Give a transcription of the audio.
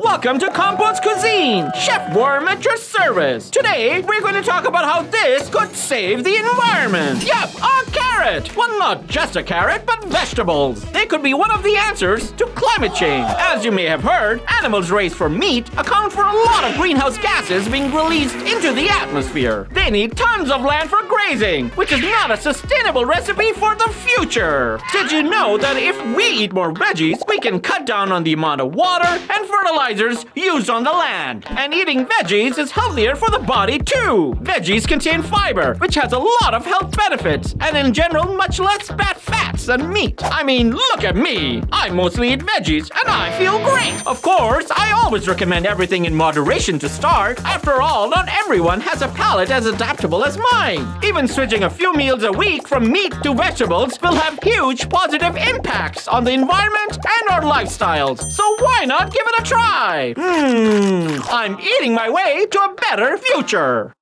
Welcome to Compost Cuisine! Chef Worm at your service! Today, we're going to talk about how this could save the environment! Yep, a carrot! Well, not just a carrot, but vegetables! They could be one of the answers to climate change. As you may have heard, animals raised for meat account for a lot of greenhouse gases being released into the atmosphere. They need tons of land for grazing, which is not a sustainable recipe for the future! Did you know that if we eat more veggies, can cut down on the amount of water and fertilizers used on the land. And eating veggies is healthier for the body too. Veggies contain fiber, which has a lot of health benefits, and in general, much less bad than meat. I mean, look at me. I mostly eat veggies, and I feel great. Of course, I always recommend everything in moderation to start. After all, not everyone has a palate as adaptable as mine. Even switching a few meals a week from meat to vegetables will have huge positive impacts on the environment and our lifestyles. So why not give it a try? Hmm, I'm eating my way to a better future.